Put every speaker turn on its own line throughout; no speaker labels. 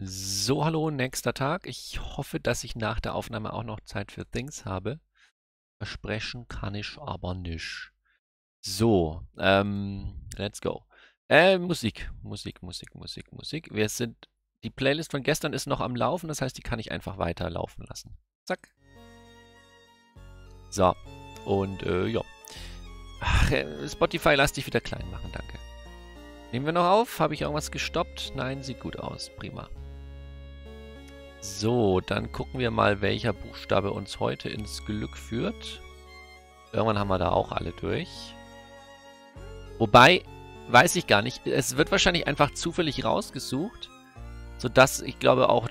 So, hallo, nächster Tag. Ich hoffe, dass ich nach der Aufnahme auch noch Zeit für Things habe. Versprechen kann ich aber nicht. So, ähm, let's go. Äh, Musik, Musik, Musik, Musik, Musik. Wir sind, die Playlist von gestern ist noch am Laufen, das heißt, die kann ich einfach weiter laufen lassen. Zack. So, und äh, ja. Ach, äh, Spotify lass dich wieder klein machen, danke. Nehmen wir noch auf? Habe ich irgendwas gestoppt? Nein, sieht gut aus. Prima. So, dann gucken wir mal, welcher Buchstabe uns heute ins Glück führt. Irgendwann haben wir da auch alle durch. Wobei, weiß ich gar nicht. Es wird wahrscheinlich einfach zufällig rausgesucht, sodass ich glaube auch...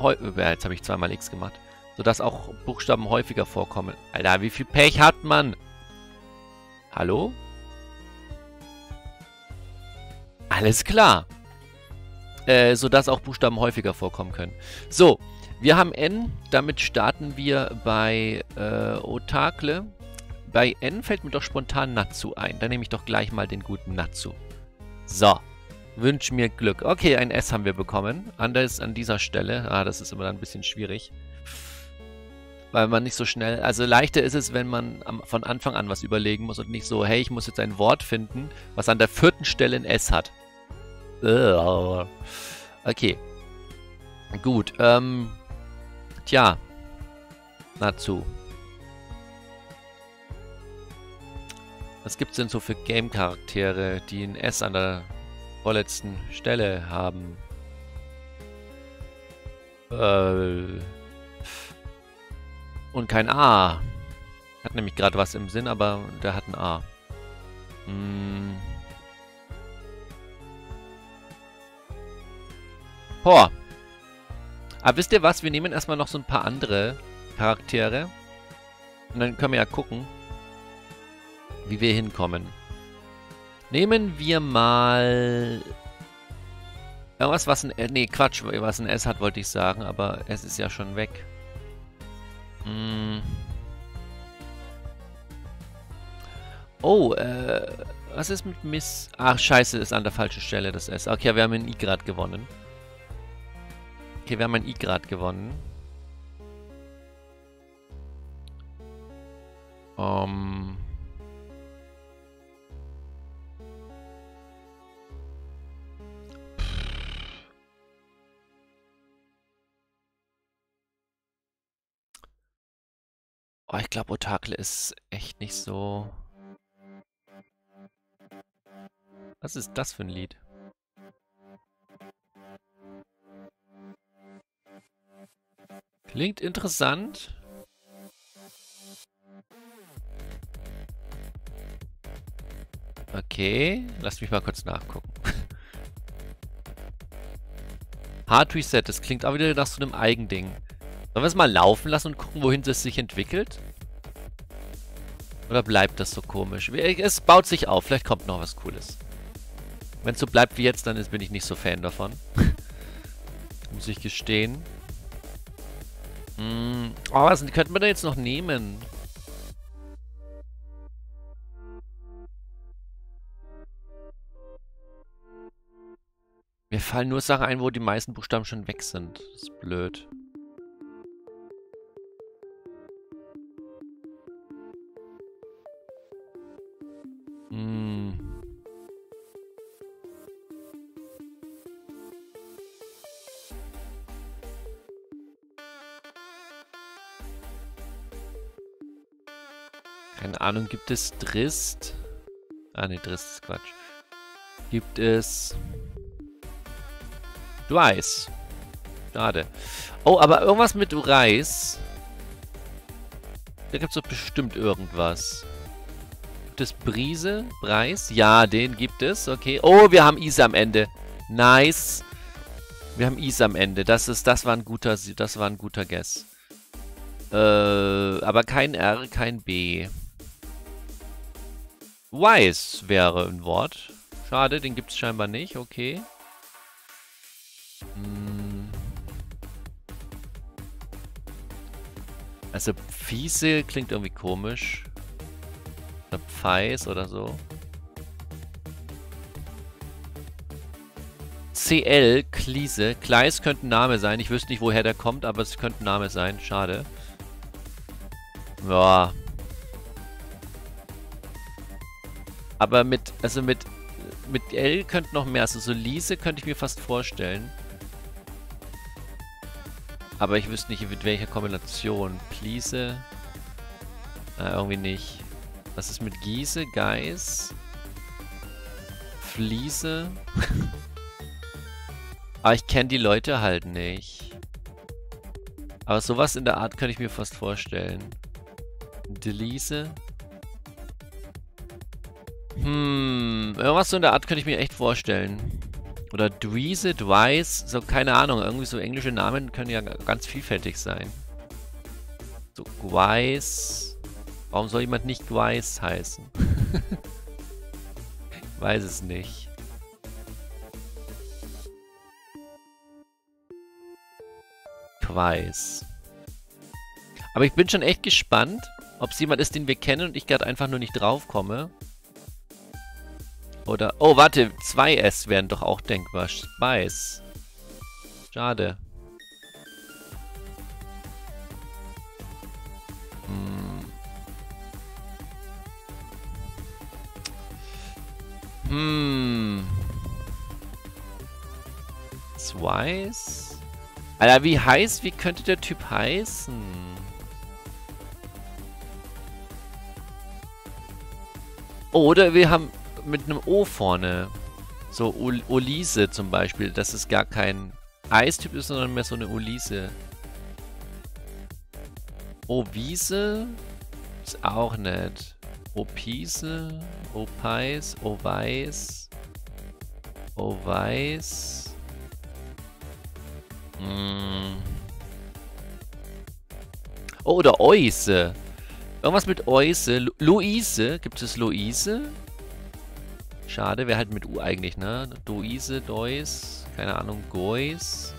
Ja, jetzt habe ich zweimal X gemacht. Sodass auch Buchstaben häufiger vorkommen. Alter, wie viel Pech hat man? Hallo? Alles klar äh, sodass auch Buchstaben häufiger vorkommen können. So, wir haben N, damit starten wir bei äh, Otakle. Bei N fällt mir doch spontan Natsu ein. Dann nehme ich doch gleich mal den guten Natsu. So, wünsch mir Glück. Okay, ein S haben wir bekommen. Anders an dieser Stelle. Ah, das ist immer dann ein bisschen schwierig. Weil man nicht so schnell... Also leichter ist es, wenn man am, von Anfang an was überlegen muss und nicht so, hey, ich muss jetzt ein Wort finden, was an der vierten Stelle ein S hat. Okay. Gut, ähm. Tja. Natsu. Was gibt's denn so für Game-Charaktere, die ein S an der vorletzten Stelle haben? Äh. Und kein A. Hat nämlich gerade was im Sinn, aber der hat ein A. Hm. Boah. Aber wisst ihr was? Wir nehmen erstmal noch so ein paar andere Charaktere. Und dann können wir ja gucken, wie wir hinkommen. Nehmen wir mal... Irgendwas, was ein... Nee, Quatsch, was ein S hat, wollte ich sagen. Aber S ist ja schon weg. Hm. Oh, äh... Was ist mit Miss... Ach, scheiße, ist an der falschen Stelle das S. Okay, wir haben in I gerade gewonnen. Okay, wir haben ein I-Grad gewonnen. Um. Oh, ich glaube, Otakle ist echt nicht so... Was ist das für ein Lied? Klingt interessant. Okay, lass mich mal kurz nachgucken. Hard Reset, das klingt auch wieder nach so einem Eigending. Sollen wir es mal laufen lassen und gucken, wohin es sich entwickelt? Oder bleibt das so komisch? Es baut sich auf, vielleicht kommt noch was Cooles. Wenn es so bleibt wie jetzt, dann bin ich nicht so Fan davon. Muss ich gestehen. Hm. Oh, was könnte man da jetzt noch nehmen? Mir fallen nur Sachen ein, wo die meisten Buchstaben schon weg sind. Das ist blöd. Keine Ahnung, gibt es Drist? Ah ne, Drist ist Quatsch. Gibt es... Reis. Schade. Oh, aber irgendwas mit Reis. Da gibt es doch bestimmt irgendwas. Gibt es Brise? Preis? Ja, den gibt es. Okay. Oh, wir haben Is am Ende. Nice. Wir haben Is am Ende. Das ist, das war ein guter, das war ein guter Guess. Äh, aber kein R, kein B. Weiß wäre ein Wort. Schade, den gibt es scheinbar nicht. Okay. Hm. Also fiese klingt irgendwie komisch. Oder Pfeis oder so. CL, Kliese. Kleis könnte ein Name sein. Ich wüsste nicht, woher der kommt, aber es könnte ein Name sein. Schade. Ja. Aber mit, also mit, mit L könnte noch mehr. Also so Liese könnte ich mir fast vorstellen. Aber ich wüsste nicht, mit welcher Kombination. Pliese. Na, irgendwie nicht. Was ist mit Giese? Geis? Fliese? Aber ich kenne die Leute halt nicht. Aber sowas in der Art könnte ich mir fast vorstellen. Delise? Hm, irgendwas so in der Art könnte ich mir echt vorstellen. Oder Dweeze, Dwice, so keine Ahnung. Irgendwie so englische Namen können ja ganz vielfältig sein. So, Gweis. Warum soll jemand nicht Gweis heißen? ich weiß es nicht. Quais. Aber ich bin schon echt gespannt, ob es jemand ist, den wir kennen und ich gerade einfach nur nicht drauf komme. Oder... Oh, warte. Zwei S wären doch auch denkbar. Spice. Schade. Hm. Hm. Twice? Alter, wie heiß? Wie könnte der Typ heißen? Oder wir haben mit einem O vorne. So Ulise zum Beispiel, dass es gar kein Eistyp ist, sondern mehr so eine Ulise. Owiese ist auch nett. Opiese, Opeis, Oweis, Oweis. Hm. Oh, oder Euse. Irgendwas mit Euse. Lu Luise. Gibt es Luise? Schade, wäre halt mit U eigentlich, ne? Duise, Deus, keine Ahnung, Gois.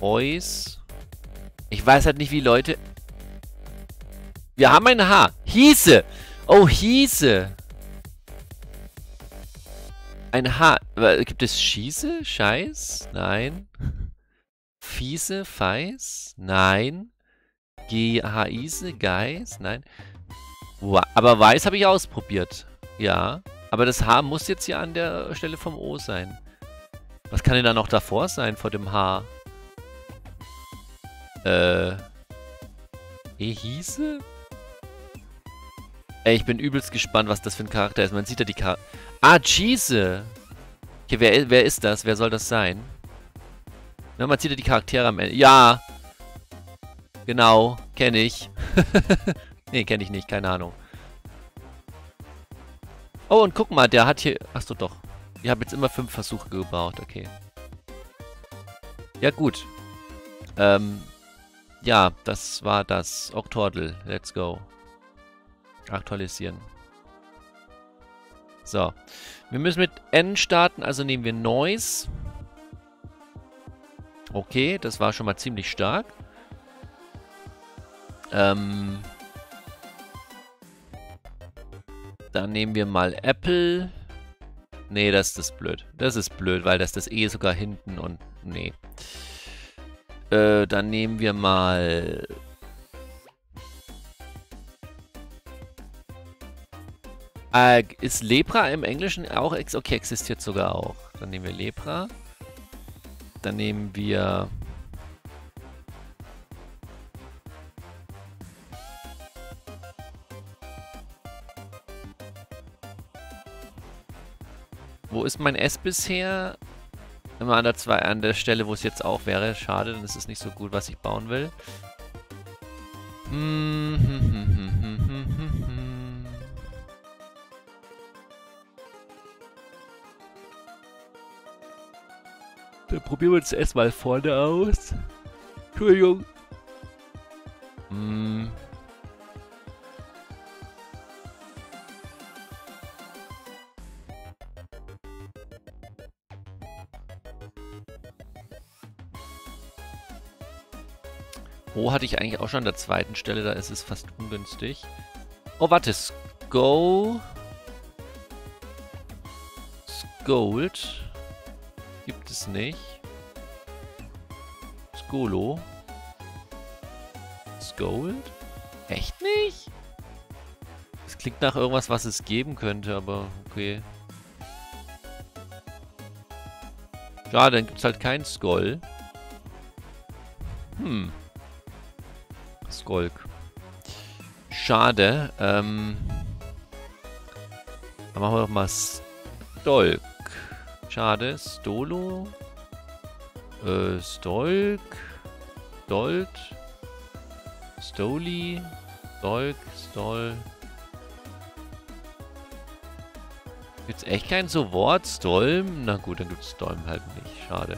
Eus. Ich weiß halt nicht, wie Leute... Wir haben ein H. Hieße. Oh, hieße. Ein H. Gibt es Schieße? Scheiß? Nein. Fiese? Feiß? Nein. G-H-Ise? Geis? Nein. Aber Weiß habe ich ausprobiert. Ja, aber das H muss jetzt hier an der Stelle vom O sein. Was kann denn da noch davor sein, vor dem H? Äh... E hieße? Ey, ich bin übelst gespannt, was das für ein Charakter ist. Man sieht ja die Charakter... Ah, Cheese! Okay, wer, wer ist das? Wer soll das sein? Na, man sieht ja die Charaktere am Ende. Ja! Genau, kenne ich. nee, kenne ich nicht, keine Ahnung. Oh, und guck mal, der hat hier... Achso, doch. Ich habe jetzt immer fünf Versuche gebraucht, okay. Ja, gut. Ähm, ja, das war das Octordle. Let's go. Aktualisieren. So. Wir müssen mit N starten, also nehmen wir Noise. Okay, das war schon mal ziemlich stark. Ähm, Dann nehmen wir mal Apple. Nee, das ist blöd. Das ist blöd, weil das das E sogar hinten und... Nee. Äh, dann nehmen wir mal... Äh, ist Lepra im Englischen auch... Ex okay, existiert sogar auch. Dann nehmen wir Lepra. Dann nehmen wir... Wo ist mein S bisher? Immer an der, zwei, an der Stelle, wo es jetzt auch wäre. Schade, dann ist es nicht so gut, was ich bauen will. Dann probieren wir das S mal vorne aus. Entschuldigung. Hm. Hatte ich eigentlich auch schon an der zweiten Stelle, da ist es fast ungünstig. Oh, warte, Skull. Scold. Gibt es nicht. Skolo. Scold? Echt nicht? Das klingt nach irgendwas, was es geben könnte, aber okay. Schade, dann gibt es halt keinen Skoll. Hm. Skolk. Schade. Ähm. Dann machen wir doch mal Stolk. Schade. Stolo. Äh, Stolk. Stolt. Stoli. Stolk. Stol. Gibt's echt kein so Wort? Stolm? Na gut, dann gibt's Stolm halt nicht. Schade.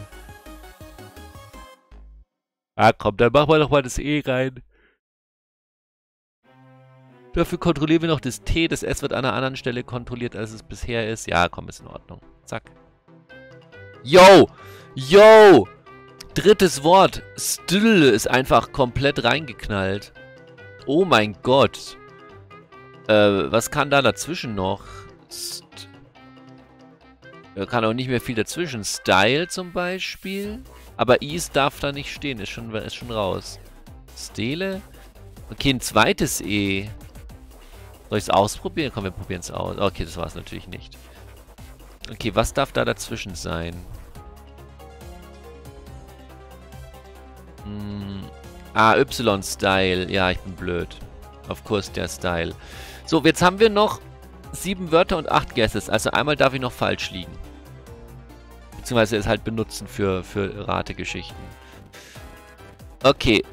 Ah komm, dann machen wir doch mal das E rein. Dafür kontrollieren wir noch das T. Das S wird an einer anderen Stelle kontrolliert, als es bisher ist. Ja, komm, ist in Ordnung. Zack. Yo! Yo! Drittes Wort. Still ist einfach komplett reingeknallt. Oh mein Gott. Äh, was kann da dazwischen noch? St kann auch nicht mehr viel dazwischen. Style zum Beispiel. Aber Is darf da nicht stehen. Ist schon, ist schon raus. Stele. Okay, ein zweites E. Soll ich es ausprobieren? Komm, wir probieren es aus. Okay, das war es natürlich nicht. Okay, was darf da dazwischen sein? Hm. Ah, Y-Style. Ja, ich bin blöd. Auf Kurs der Style. So, jetzt haben wir noch sieben Wörter und acht Guesses. Also einmal darf ich noch falsch liegen. Beziehungsweise es halt benutzen für, für Rategeschichten. Okay.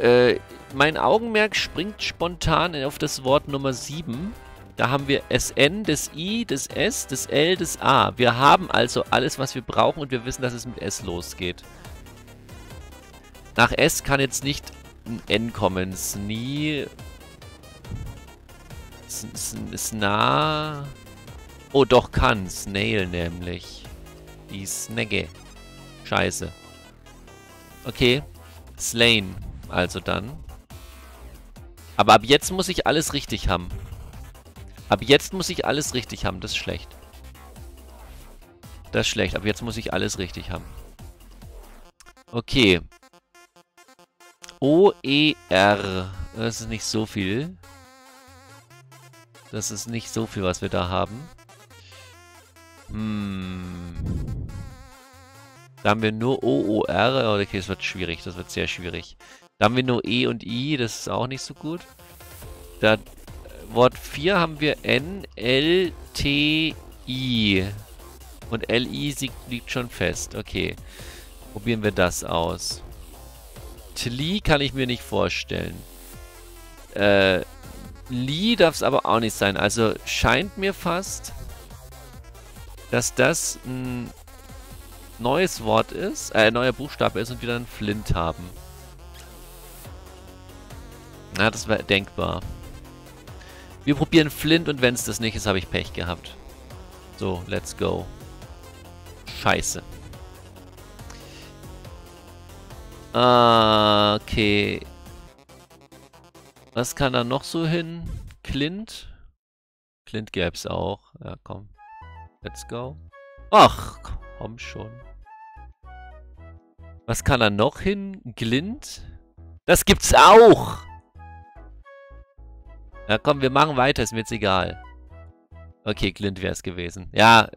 Äh, mein Augenmerk springt spontan auf das Wort Nummer 7. Da haben wir SN, das I, das S, das L, das A. Wir haben also alles, was wir brauchen und wir wissen, dass es mit S losgeht. Nach S kann jetzt nicht ein N kommen. Sni... Sna... Oh, doch kann. Snail nämlich. Die Snegge. Scheiße. Okay. Slain. Also dann. Aber ab jetzt muss ich alles richtig haben. Ab jetzt muss ich alles richtig haben. Das ist schlecht. Das ist schlecht. Ab jetzt muss ich alles richtig haben. Okay. O-E-R. Das ist nicht so viel. Das ist nicht so viel, was wir da haben. Hm. Da haben wir nur O-O-R. Okay, das wird schwierig. Das wird sehr schwierig. Da haben wir nur E und I. Das ist auch nicht so gut. Da Wort 4 haben wir N, L, T, I. Und L, I liegt schon fest. Okay. Probieren wir das aus. Tli kann ich mir nicht vorstellen. Äh, Li darf es aber auch nicht sein. Also scheint mir fast, dass das ein neues Wort ist, äh, ein neuer Buchstabe ist und wir dann Flint haben. Na, das wäre denkbar. Wir probieren Flint und wenn es das nicht ist, habe ich Pech gehabt. So, let's go. Scheiße. Ah, okay. Was kann da noch so hin? Clint? Clint gäbe es auch. Ja, komm. Let's go. Ach, komm schon. Was kann da noch hin? Glint? Das gibt's auch! Ja, komm, wir machen weiter, ist mir jetzt egal. Okay, Glint wäre es gewesen. Ja,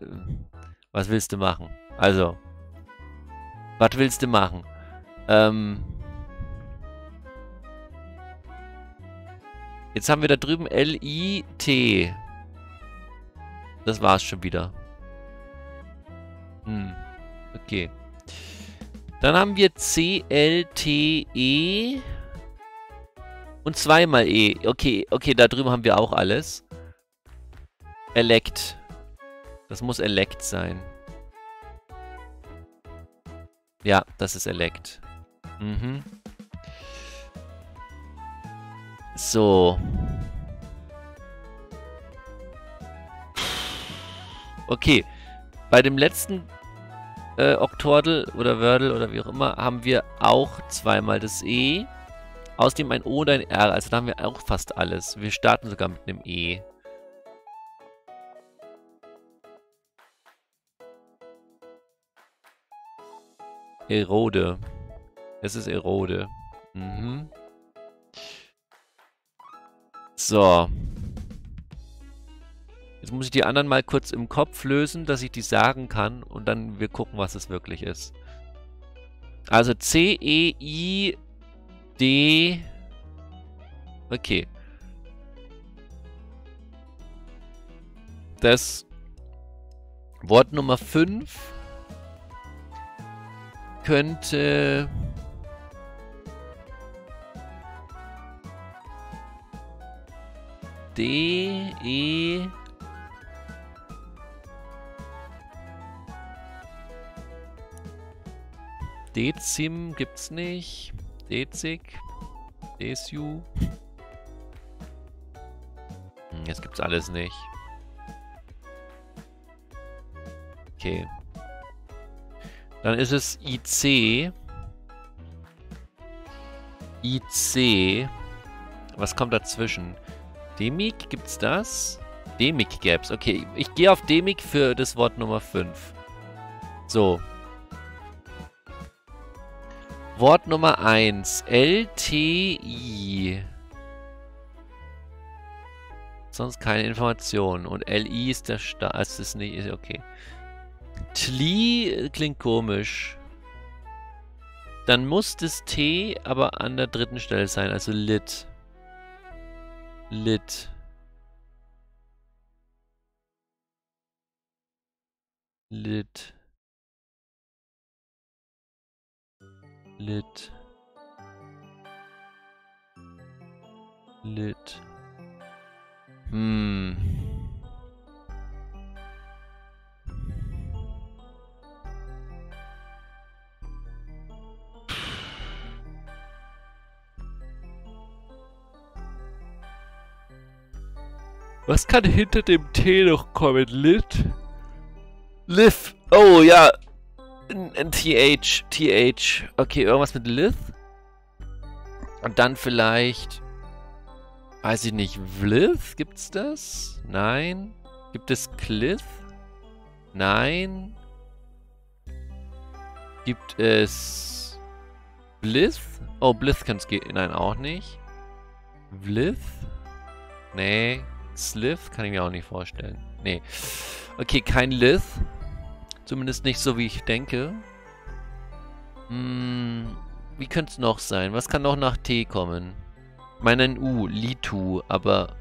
was willst du machen? Also, was willst du machen? Ähm. Jetzt haben wir da drüben L-I-T. Das war's schon wieder. Hm. Okay. Dann haben wir C-L-T-E. Und zweimal E. Okay, okay, da drüben haben wir auch alles. Elect. Das muss Elect sein. Ja, das ist Elect. Mhm. So. Okay. Bei dem letzten äh, Oktordel oder Wordle oder wie auch immer haben wir auch zweimal das E. Außerdem ein O und ein R. Also da haben wir auch fast alles. Wir starten sogar mit einem E. Erode. Es ist Erode. Mhm. So. Jetzt muss ich die anderen mal kurz im Kopf lösen, dass ich die sagen kann und dann wir gucken, was es wirklich ist. Also C, E, I, D. Okay. Das Wort Nummer 5 könnte... D, E... Dezim gibt's nicht. Dezig. Desu. Hm, jetzt gibt's alles nicht. Okay. Dann ist es IC. IC. Was kommt dazwischen? Demik, gibt's das? Demik gäb's. Okay, ich gehe auf Demik für das Wort Nummer 5. So. Wort Nummer 1. LTI. Sonst keine Informationen. Und LI ist der Start. Es ist nicht. Okay. Tli klingt komisch. Dann muss das T aber an der dritten Stelle sein. Also Lit. Lit. Lit. Lit. Lit. Hm. Was kann hinter dem T noch kommen? Lit? Liv. Oh ja, TH, TH. Okay, irgendwas mit Lith. Und dann vielleicht, weiß ich nicht, Vlith? Gibt's das? Nein. Gibt es Cliff? Nein. Gibt es Blith? Oh, Blith kann es gehen. Nein, auch nicht. Vlith? Nee. Slith kann ich mir auch nicht vorstellen. Nee. Okay, kein Lith. Zumindest nicht so, wie ich denke. Hm, wie könnte es noch sein? Was kann noch nach T kommen? Ich meine ein U, Litu, aber...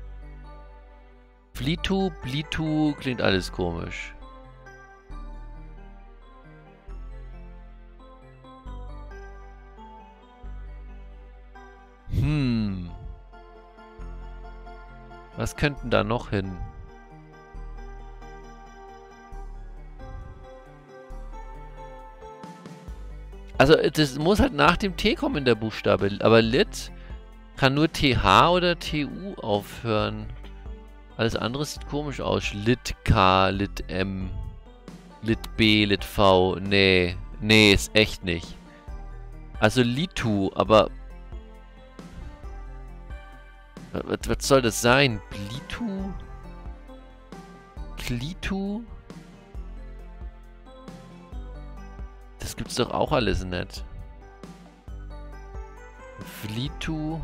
Flitu, Blitu, klingt alles komisch. Hm. Was könnten da noch hin? Also das muss halt nach dem T kommen in der Buchstabe. Aber Lit kann nur TH oder TU aufhören. Alles andere sieht komisch aus. Lit K, Lit M, Lit B, Lit V. Nee, nee, ist echt nicht. Also Litu, aber... Was, was soll das sein? Blitu? Klitu? Das gibt's doch auch alles nicht. Flitu.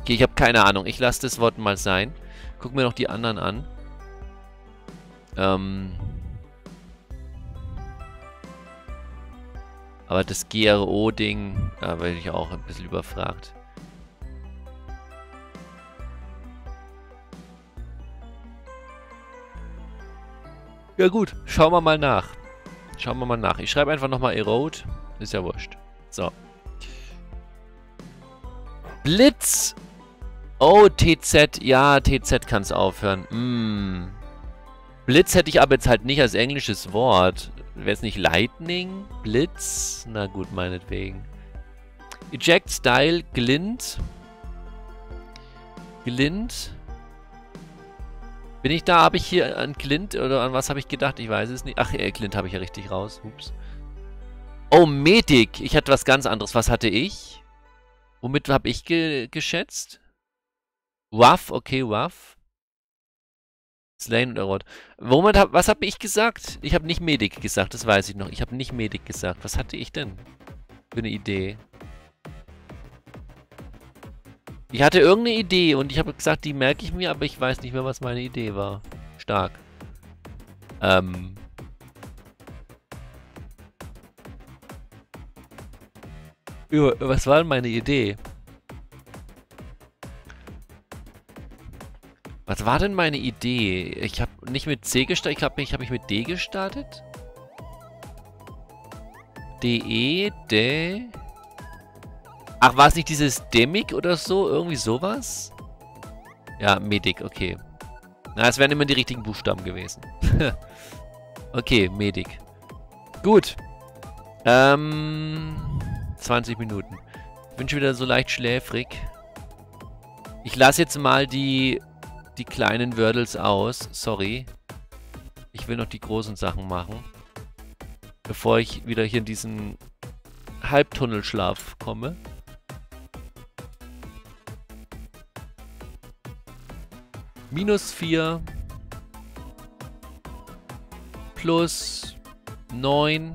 Okay, ich habe keine Ahnung. Ich lasse das Wort mal sein. Guck mir noch die anderen an. Ähm. Aber das GRO-Ding, da werde ich auch ein bisschen überfragt. Ja gut, schauen wir mal nach. Schauen wir mal nach. Ich schreibe einfach nochmal Erode. Ist ja wurscht. So. Blitz. Oh, TZ. Ja, TZ kann es aufhören. Mm. Blitz hätte ich aber jetzt halt nicht als englisches Wort. Wäre es nicht Lightning? Blitz? Na gut, meinetwegen. Eject Style Glint. Glint. Bin ich da? Habe ich hier an Clint oder an was habe ich gedacht? Ich weiß es nicht. Ach, äh, Clint habe ich ja richtig raus. Ups. Oh, Medik. Ich hatte was ganz anderes. Was hatte ich? Womit habe ich ge geschätzt? Waff, okay, Waff. Slane und Erod. Womit hab, was habe ich gesagt? Ich habe nicht Medik gesagt, das weiß ich noch. Ich habe nicht Medik gesagt. Was hatte ich denn für eine Idee? Ich hatte irgendeine Idee und ich habe gesagt, die merke ich mir, aber ich weiß nicht mehr, was meine Idee war. Stark. Ähm. Was war denn meine Idee? Was war denn meine Idee? Ich habe nicht mit C gestartet, ich glaube, ich habe mich mit D gestartet. DE, D. Ach, war es nicht dieses Demic oder so? Irgendwie sowas? Ja, Medic, okay. Na, es wären immer die richtigen Buchstaben gewesen. okay, Medic. Gut. Ähm, 20 Minuten. Ich bin schon wieder so leicht schläfrig. Ich lasse jetzt mal die die kleinen Wordles aus. Sorry. Ich will noch die großen Sachen machen. Bevor ich wieder hier in diesen Halbtunnelschlaf komme. Minus 4 plus 9.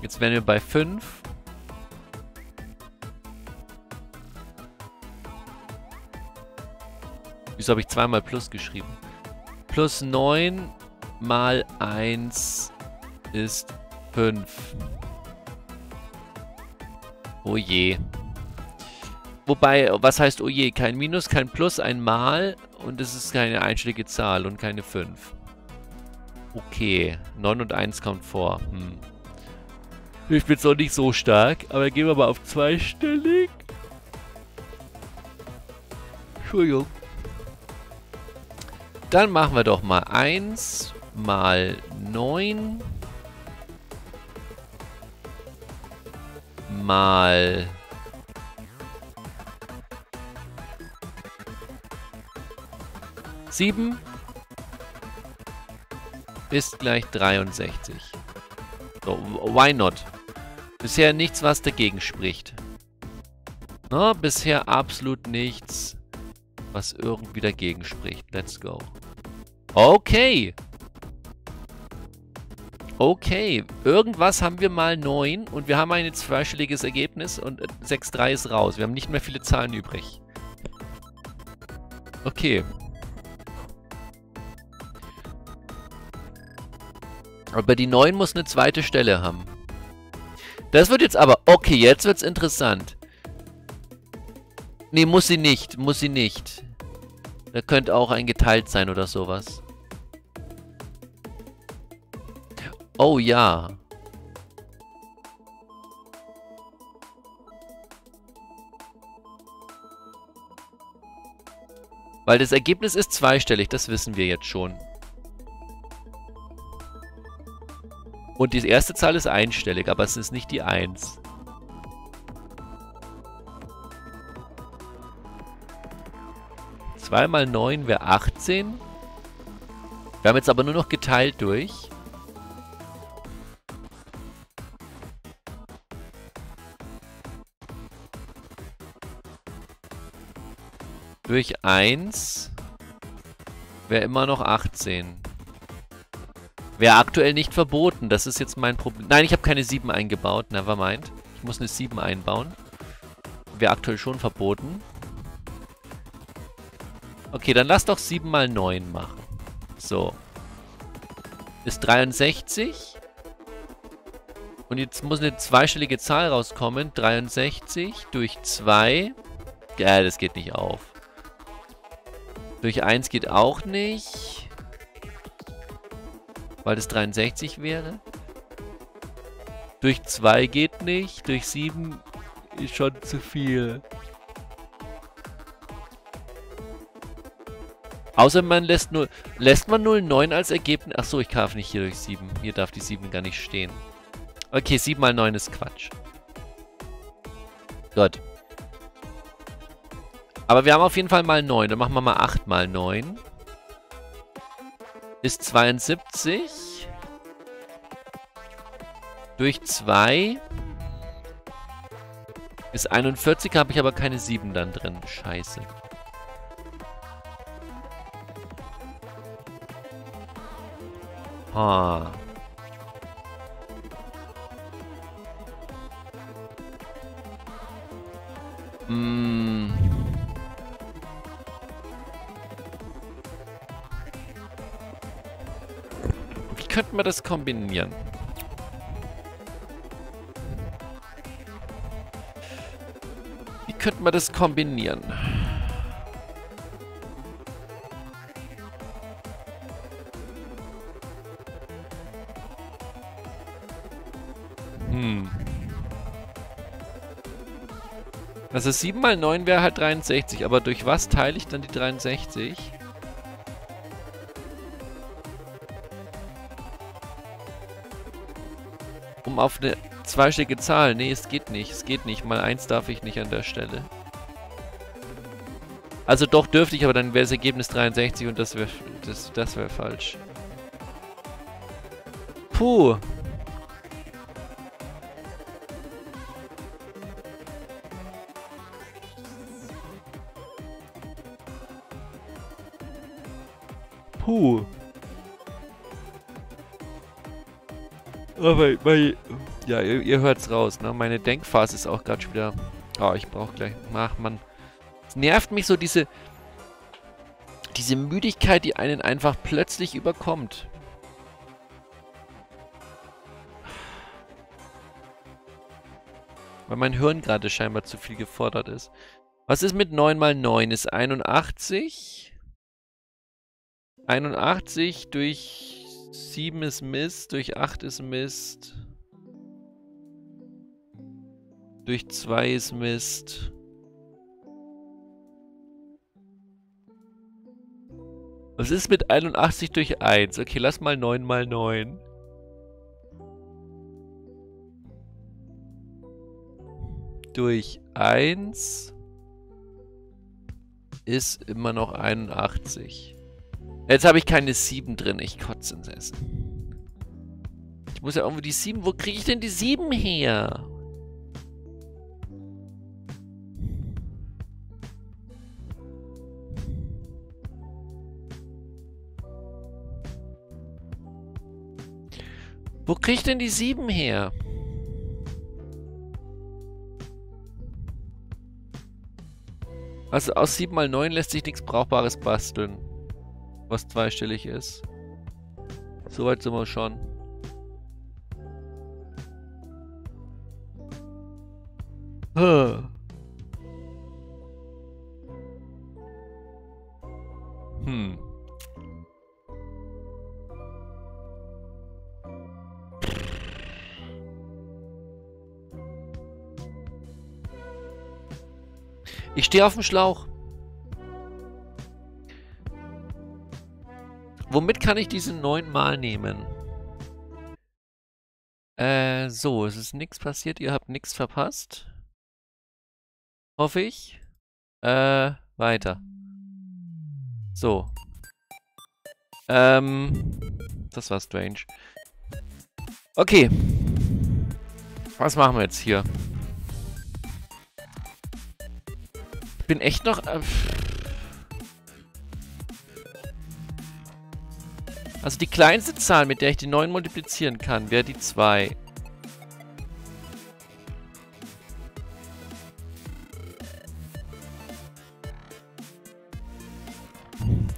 Jetzt wären wir bei 5. Wieso habe ich zweimal Plus geschrieben? Plus 9 mal 1 ist 5. Oh je. Wobei, was heißt oh je? Kein Minus, kein Plus, ein Mal und es ist keine einstellige Zahl und keine 5. Okay, 9 und 1 kommt vor. Hm. Ich bin zwar nicht so stark, aber gehen wir mal auf zweistellig. Entschuldigung. Dann machen wir doch mal 1 mal 9 mal Sieben ist gleich 63. So, why not? Bisher nichts, was dagegen spricht. Na, bisher absolut nichts, was irgendwie dagegen spricht. Let's go. Okay. Okay, irgendwas haben wir mal 9 und wir haben ein zweistelliges Ergebnis und 6,3 ist raus. Wir haben nicht mehr viele Zahlen übrig. Okay. Aber die 9 muss eine zweite Stelle haben. Das wird jetzt aber... Okay, jetzt wird's interessant. Nee, muss sie nicht. Muss sie nicht. Da könnte auch ein geteilt sein oder sowas. Oh ja. Weil das Ergebnis ist zweistellig, das wissen wir jetzt schon. Und die erste Zahl ist einstellig, aber es ist nicht die 1. 2 mal 9 wäre 18. Wir haben jetzt aber nur noch geteilt durch. Durch 1 wäre immer noch 18. Wäre aktuell nicht verboten. Das ist jetzt mein Problem. Nein, ich habe keine 7 eingebaut. Nevermind. Ich muss eine 7 einbauen. Wäre aktuell schon verboten. Okay, dann lass doch 7 mal 9 machen. So. Ist 63. Und jetzt muss eine zweistellige Zahl rauskommen. 63 durch 2. Ja, das geht nicht auf. Durch 1 geht auch nicht. Weil das 63 wäre. Durch 2 geht nicht. Durch 7 ist schon zu viel. Außer man lässt nur. Lässt man 0,9 als Ergebnis. Achso, ich darf nicht hier durch 7. Hier darf die 7 gar nicht stehen. Okay, 7 mal 9 ist Quatsch. Gut. Aber wir haben auf jeden Fall mal 9. Dann machen wir mal 8 mal 9 ist 72 durch 2 ist 41, habe ich aber keine 7 dann drin. Scheiße. Ah. Hm. Wie könnte man das kombinieren? Wie könnte man das kombinieren? Hm. Also 7 mal 9 wäre halt 63, aber durch was teile ich dann die 63? Um auf eine zweistellige Zahl. Nee, es geht nicht. Es geht nicht. Mal 1 darf ich nicht an der Stelle. Also doch dürfte ich, aber dann wäre das Ergebnis 63 und das wäre das, das wär falsch. Puh. Puh. Aber, weil, ja, ihr, ihr hört's raus, ne? Meine Denkphase ist auch gerade schon wieder... Oh, ich brauche gleich... Ach, Mann. Es nervt mich so diese... Diese Müdigkeit, die einen einfach plötzlich überkommt. Weil mein Hirn gerade scheinbar zu viel gefordert ist. Was ist mit 9 mal 9? Ist 81? 81 durch 7 ist Mist, durch 8 ist Mist. Durch 2 ist Mist. Was ist mit 81 durch 1? Okay, lass mal 9 mal 9. Durch 1 ist immer noch 81. Jetzt habe ich keine 7 drin. Ich kotze ins Essen. Ich muss ja irgendwo die 7... Wo kriege ich denn die 7 her? Wo kriege ich denn die 7 her? Also aus 7 mal 9 lässt sich nichts Brauchbares basteln was zweistellig ist. Soweit sind wir schon. Hm. Ich stehe auf dem Schlauch. Womit kann ich diese neunmal nehmen? Äh, so, es ist nichts passiert. Ihr habt nichts verpasst. Hoffe ich. Äh, weiter. So. Ähm, das war strange. Okay. Was machen wir jetzt hier? Ich bin echt noch... Äh, Also die kleinste Zahl, mit der ich die 9 multiplizieren kann, wäre die 2.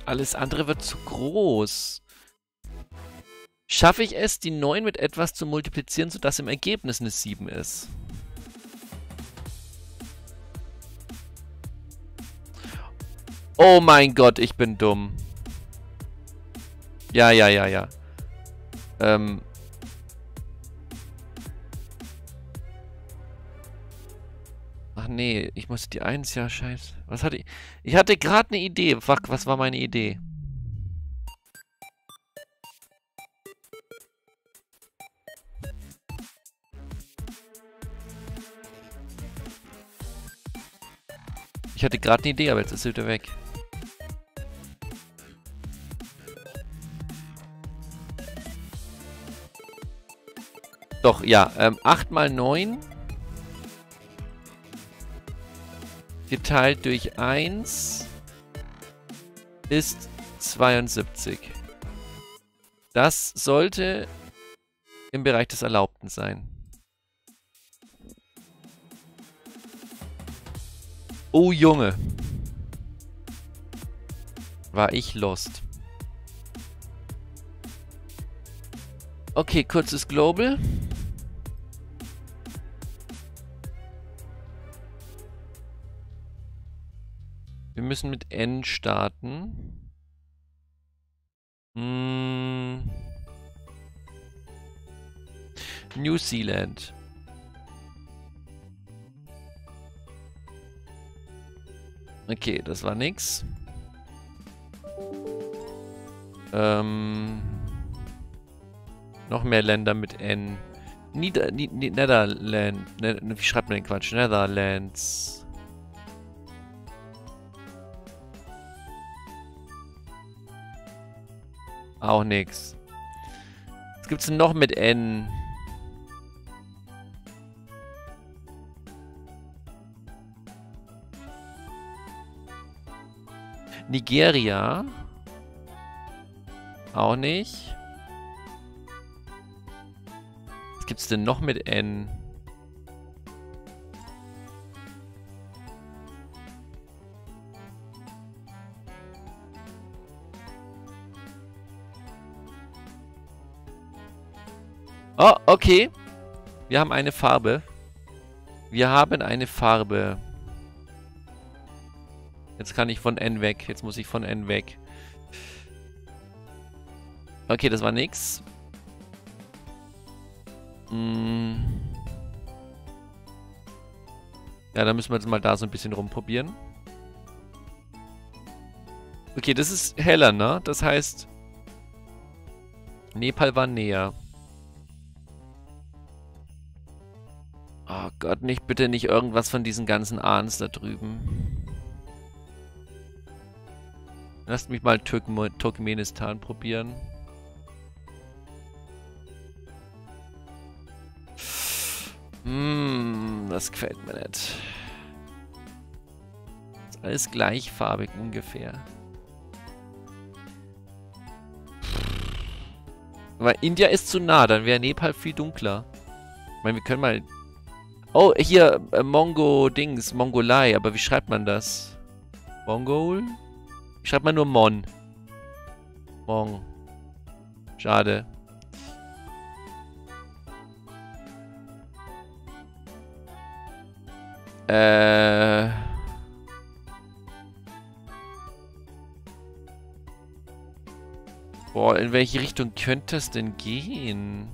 Alles andere wird zu groß. Schaffe ich es, die 9 mit etwas zu multiplizieren, sodass im Ergebnis eine 7 ist? Oh mein Gott, ich bin dumm. Ja, ja, ja, ja. Ähm. Ach nee, ich muss die 1, ja, scheiße. Was hatte ich? Ich hatte gerade eine Idee. Fuck, was war meine Idee? Ich hatte gerade eine Idee, aber jetzt ist sie wieder weg. Doch, ja. Ähm, 8 mal 9 geteilt durch 1 ist 72. Das sollte im Bereich des Erlaubten sein. Oh Junge. War ich lost. Okay, kurzes Global. Müssen mit N starten. Hm. New Zealand. Okay, das war nix. Ähm, noch mehr Länder mit N. Nieder, Nied, Netherland. Ne, wie schreibt man den Quatsch? Netherlands. Auch nix. Was gibt's denn noch mit N? Nigeria. Auch nicht. Was gibt's denn noch mit N? Oh, okay. Wir haben eine Farbe. Wir haben eine Farbe. Jetzt kann ich von N weg. Jetzt muss ich von N weg. Okay, das war nix. Hm. Ja, dann müssen wir jetzt mal da so ein bisschen rumprobieren. Okay, das ist heller, ne? Das heißt, Nepal war näher. Gott, nicht bitte nicht irgendwas von diesen ganzen Ahns da drüben. Lasst mich mal Türk Turkmenistan probieren. Hm, das gefällt mir nicht. Ist alles gleichfarbig ungefähr. Aber India ist zu nah, dann wäre Nepal viel dunkler. Ich meine, wir können mal... Oh, hier, äh, Mongo-Dings, Mongolei, aber wie schreibt man das? Mongol? Schreibt man nur Mon. Mon. Schade. Äh. Boah, in welche Richtung könnte es denn gehen?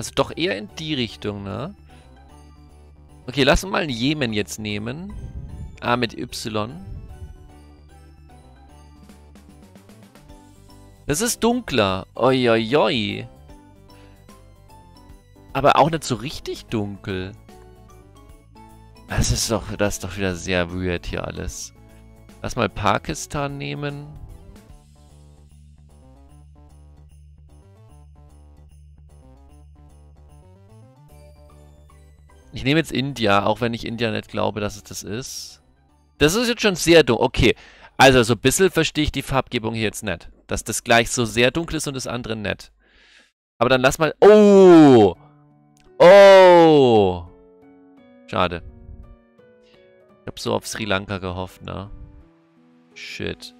Also doch eher in die Richtung, ne? Okay, lass uns mal einen Jemen jetzt nehmen. Ah, mit Y. Das ist dunkler. Oi, Aber auch nicht so richtig dunkel. Das ist doch, das ist doch wieder sehr weird hier alles. Lass mal Pakistan nehmen. Ich nehme jetzt India, auch wenn ich India nicht glaube, dass es das ist. Das ist jetzt schon sehr dunkel. Okay, also so ein bisschen verstehe ich die Farbgebung hier jetzt nicht. Dass das gleich so sehr dunkel ist und das andere nicht. Aber dann lass mal... Oh! Oh! Schade. Ich habe so auf Sri Lanka gehofft, ne? Shit.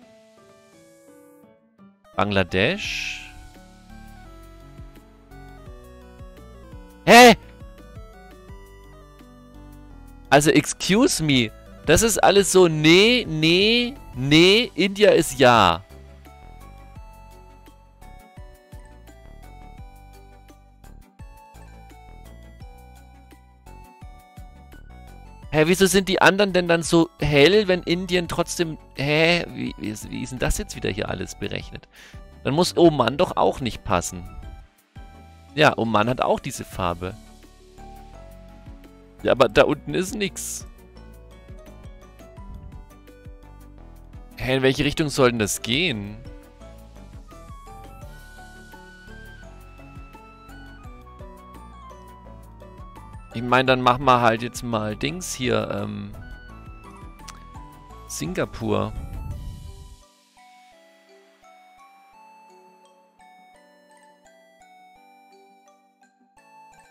Bangladesch? Hä? Also, excuse me. Das ist alles so, nee, nee, nee, India ist ja. Hä, wieso sind die anderen denn dann so hell, wenn Indien trotzdem... Hä, wie, wie, wie ist denn das jetzt wieder hier alles berechnet? Dann muss Oman doch auch nicht passen. Ja, Oman hat auch diese Farbe. Ja, aber da unten ist nix. Hä, in welche Richtung soll denn das gehen? Ich meine, dann machen wir halt jetzt mal Dings hier, ähm... Singapur.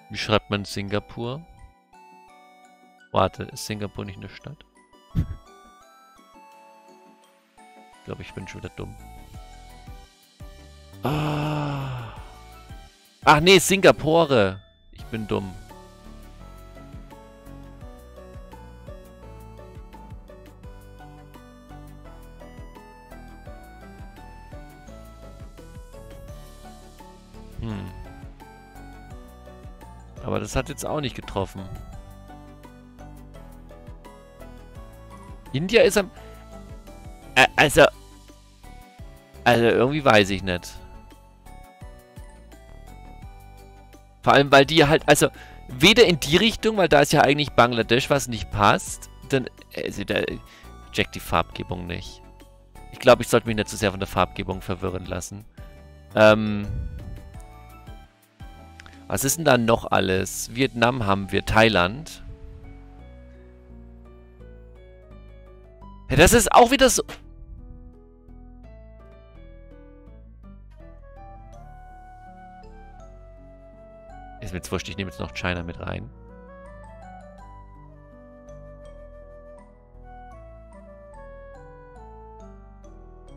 Wie schreibt man Singapur? Warte, ist Singapur nicht eine Stadt? ich glaube, ich bin schon wieder dumm. Ah. Ach nee, Singapore. Ich bin dumm. Hm. Aber das hat jetzt auch nicht getroffen. India ist am... Äh, also... Also irgendwie weiß ich nicht. Vor allem, weil die halt... Also, weder in die Richtung, weil da ist ja eigentlich Bangladesch, was nicht passt. Dann... Also, da... Check die Farbgebung nicht. Ich glaube, ich sollte mich nicht zu so sehr von der Farbgebung verwirren lassen. Ähm... Was ist denn da noch alles? Vietnam haben wir, Thailand. Ja, das ist auch wieder so... Ist mir jetzt wurscht, ich nehme jetzt noch China mit rein.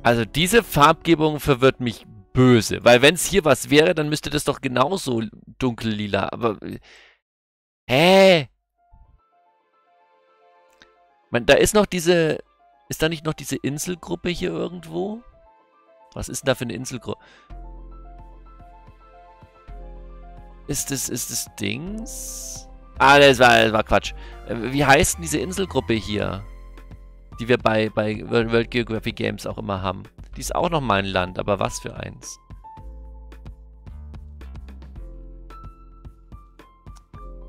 Also diese Farbgebung verwirrt mich böse. Weil wenn es hier was wäre, dann müsste das doch genauso dunkel-lila. Aber... Hä? Man, da ist noch diese... Ist da nicht noch diese Inselgruppe hier irgendwo? Was ist denn da für eine Inselgruppe? Ist das, ist das Dings? Ah, das war, das war Quatsch. Äh, wie heißt denn diese Inselgruppe hier? Die wir bei, bei World Geography Games auch immer haben. Die ist auch noch mal ein Land, aber was für eins?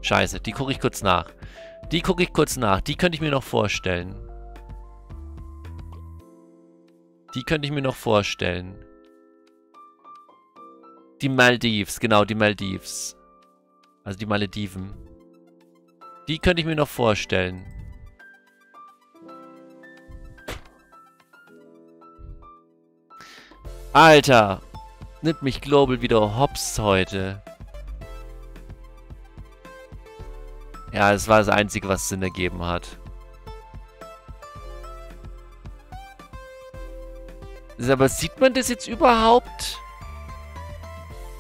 Scheiße, die gucke ich kurz nach. Die gucke ich kurz nach. Die könnte ich mir noch vorstellen. Die könnte ich mir noch vorstellen. Die Maldives, genau, die Maldives. Also die Malediven. Die könnte ich mir noch vorstellen. Alter! Nimmt mich Global wieder hops heute. Ja, es war das Einzige, was Sinn ergeben hat. Aber sieht man das jetzt überhaupt?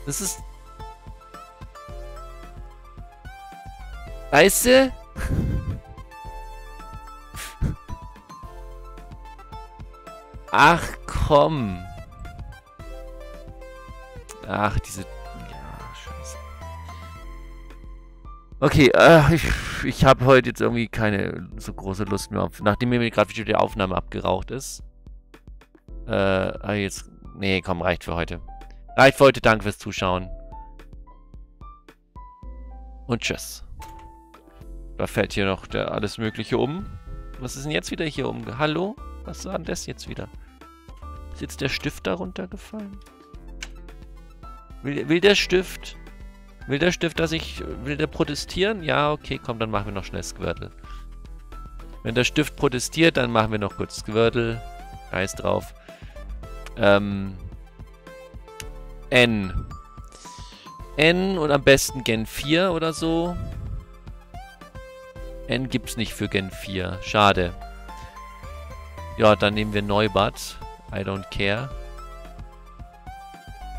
Das ist... Du? Ach, komm. Ach, diese... Ja, scheiße. Okay, äh, ich, ich habe heute jetzt irgendwie keine so große Lust mehr auf... Nachdem mir gerade wieder die Aufnahme abgeraucht ist. Äh, jetzt... Nee, komm, reicht für heute. Reicht für heute, danke fürs Zuschauen. Und tschüss. Da fällt hier noch der alles mögliche um. Was ist denn jetzt wieder hier um? Hallo? Was war denn das jetzt wieder? Ist jetzt der Stift darunter gefallen? Will, will der Stift... Will der Stift, dass ich... Will der protestieren? Ja, okay, komm, dann machen wir noch schnell Squirtle. Wenn der Stift protestiert, dann machen wir noch kurz Squirtle. Scheiß drauf. Ähm... N. N und am besten Gen 4 oder so. N gibt's nicht für Gen 4. Schade. Ja, dann nehmen wir Neubad. I don't care.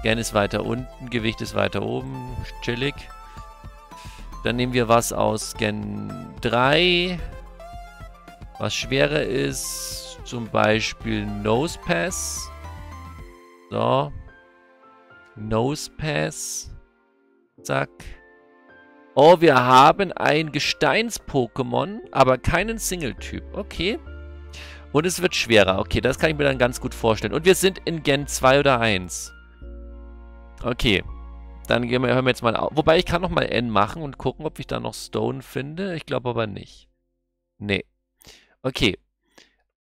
Gen ist weiter unten, Gewicht ist weiter oben. Chillig. Dann nehmen wir was aus Gen 3. Was schwerer ist. Zum Beispiel Nosepass. So. Nosepass. Zack. Oh, wir haben ein Gesteins-Pokémon, aber keinen Single-Typ. Okay. Und es wird schwerer. Okay, das kann ich mir dann ganz gut vorstellen. Und wir sind in Gen 2 oder 1. Okay. Dann gehen wir, hören wir jetzt mal auf. Wobei, ich kann noch mal N machen und gucken, ob ich da noch Stone finde. Ich glaube aber nicht. Nee. Okay.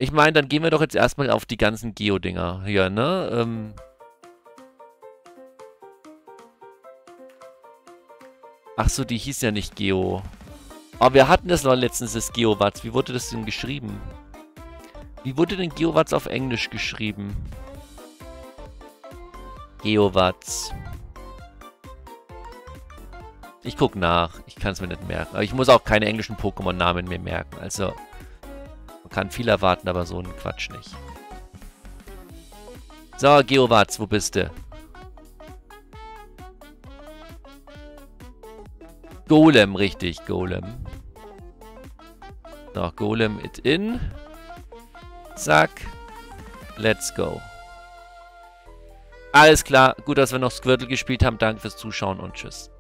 Ich meine, dann gehen wir doch jetzt erstmal auf die ganzen Geo-Dinger hier, ne? Ähm... Ach so, die hieß ja nicht Geo. Aber wir hatten das noch letztens, das Geowatts. Wie wurde das denn geschrieben? Wie wurde denn Geowatts auf Englisch geschrieben? Geowatts. Ich guck nach. Ich kann es mir nicht merken. Aber ich muss auch keine englischen Pokémon-Namen mehr merken. Also, kann viel erwarten, aber so einen Quatsch nicht. So, Geowatz, wo bist du? Golem, richtig, Golem. Noch Golem it in. Zack. Let's go. Alles klar. Gut, dass wir noch Squirtle gespielt haben. Danke fürs Zuschauen und tschüss.